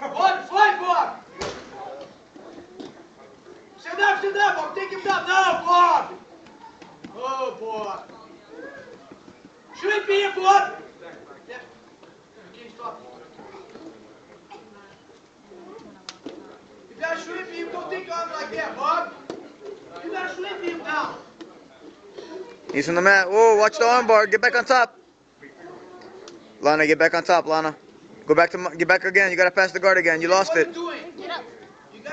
Sit down, sit down, Bob. Take him down now, Bob! Oh, Bob. Shoot me, Bob! Yeah. Okay, stop. Him, don't think on like that, Bob. You gotta shoot him down. He's on the mat. Whoa, watch the armbar. Get back on top. Lana, get back on top, Lana. Go back to get back again. You gotta pass the guard again. You lost what it. You, doing? Get up.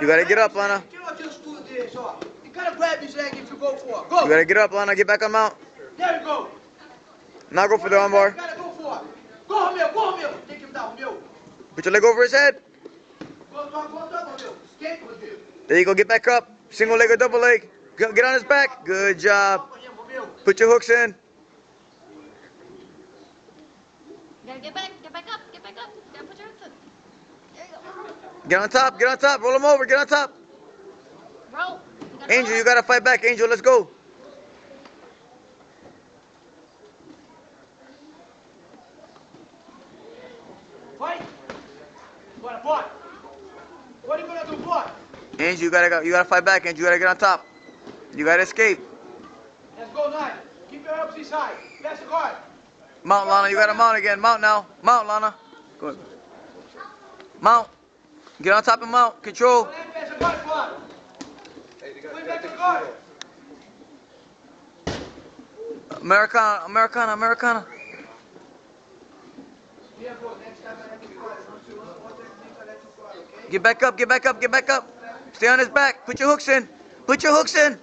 You gotta get up, Lana. his leg. You cannot just do. You gotta grab his leg if you go for it. Go. You gotta get up, Lana. Get back on mount. There you go. Now go for the You armbar. gotta go for it. Go, Hamil. Go, Hamil. Take him down, Hamil. Put your leg over his head. Go, go, go, go, Hamil. Escape with him. There you go. Get back up. Single leg or double leg. Go- Get on his back. Good job. Go for him, Hamil. Put your hooks in. You gotta get back. Get back up. Get back up. You gotta put your hooks in. There you go. Get on top. Get on top. Roll him over. Get on top. Roll. You gotta Angel, roll. you gotta fight back. Angel, let's go. Fight. What, fight. What are you gonna do, fight? Angel, you gotta go. You gotta fight back. Angel, you gotta get on top. You gotta escape. Let's go, nine. Keep your arms inside. That's the guard. Mount, Lana. You gotta mount again. Mount now. Mount, Lana. Go ahead. Mount. Get on top and mount. Control. Americana, Americana, Americana. Get back up, get back up, get back up. Stay on his back. Put your hooks in. Put your hooks in.